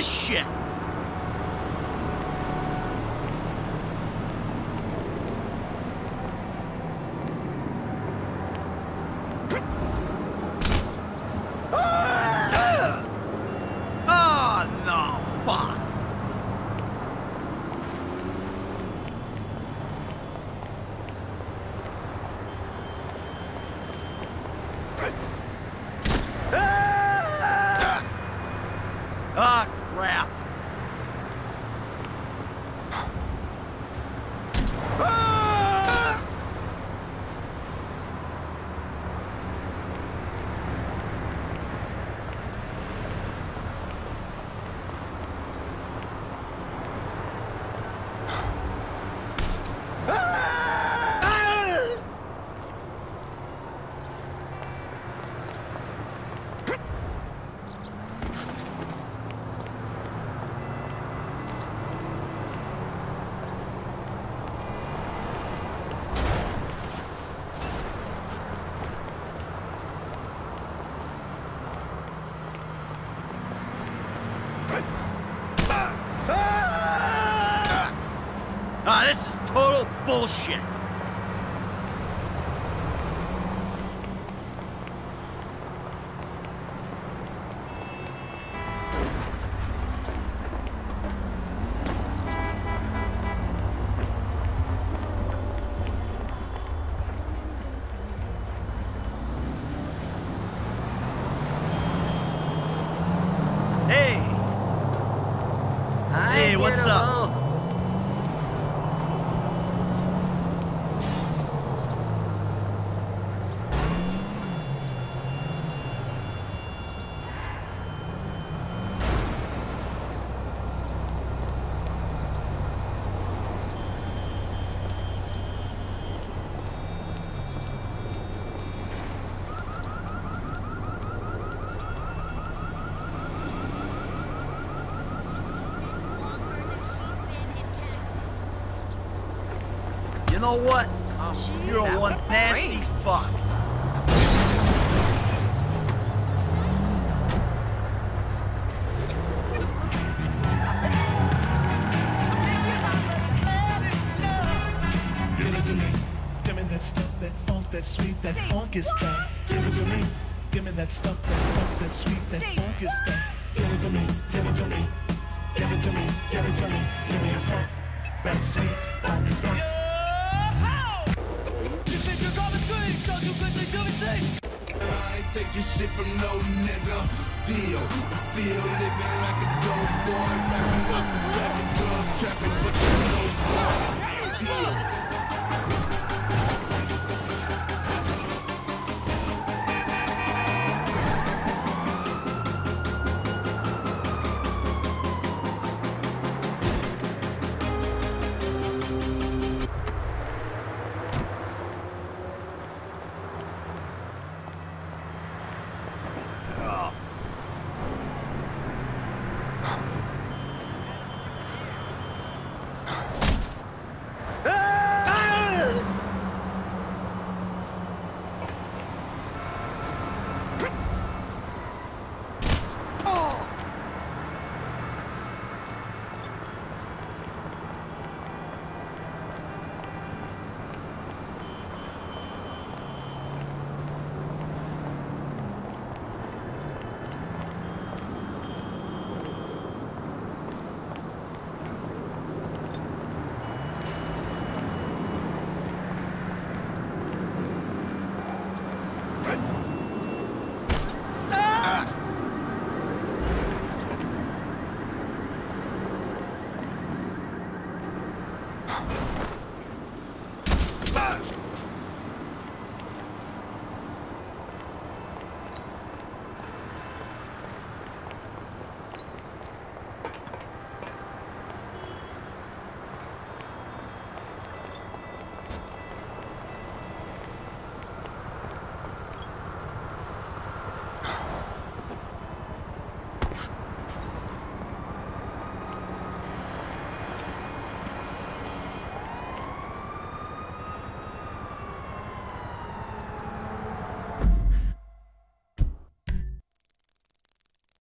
this shit? Oh, no, fuck. Ah, crap. Ah, this is total bullshit. Hey, Hey, what's up? You know what? Oh, You're that one nasty great. fuck. Give it to me. Give me that stuff, that funk, that sweet, that. Give it to me. Give me that stuff, that funk, that sweet, that funky stuff. Give it to me. Give it to me. Give it to me. Give it to me. Give me a stuff, that sweet, funky stuff. I taking shit from no nigga. Still, still living like a dope boy. Rapping up of drug traffic, but you know, boy. Still,